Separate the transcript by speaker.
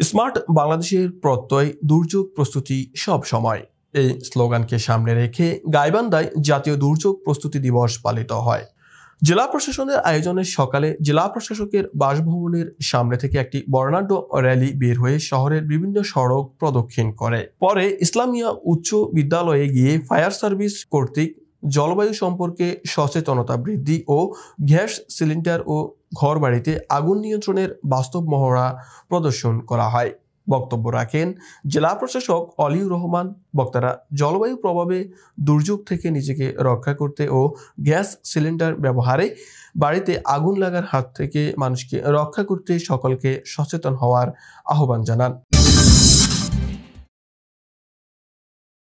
Speaker 1: Smart বাংলাদেশের প্রত্যয়, দুর্যোগ প্রস্তুতি সব সময়। এই স্লোগানকে সামনে রেখে গাইবান্ধায় জাতীয় দুর্যোগ প্রস্তুতি দিবস পালিত হয়। জেলা প্রশাসনের আয়োজনে সকালে জেলা প্রশাসকের বাসভবনের সামনে থেকে একটি বর্ণাঢ্য র্যালি বের হয়ে শহরের বিভিন্ন সড়ক প্রদক্ষিণ করে। পরে ইসলামিয়া উচ্চ বিদ্যালয়ে গিয়ে ফায়ার সার্ভিস কর্তৃক জলবায়ু সম্পর্কে সচেতনতা বৃদ্ধি ও গ্যাস সিলিন্ডার ও ঘরবাড়িতে আগুন নিয়ন্ত্রণের বাস্তব মহড়া প্রদর্শন করা হয়। বক্তব্য রাখেন জেলা প্রশাসক অলিউর রহমান। বক্তারা, জলবায়ু প্রভাবে দুর্যোগ থেকে নিজেকে রক্ষা করতে ও গ্যাস সিলিন্ডার ব্যবহারে বাড়িতে আগুন লাগার হাত থেকে মানুষকে রক্ষা করতে সকলকে সচেতন হওয়ার আহ্বান জানান।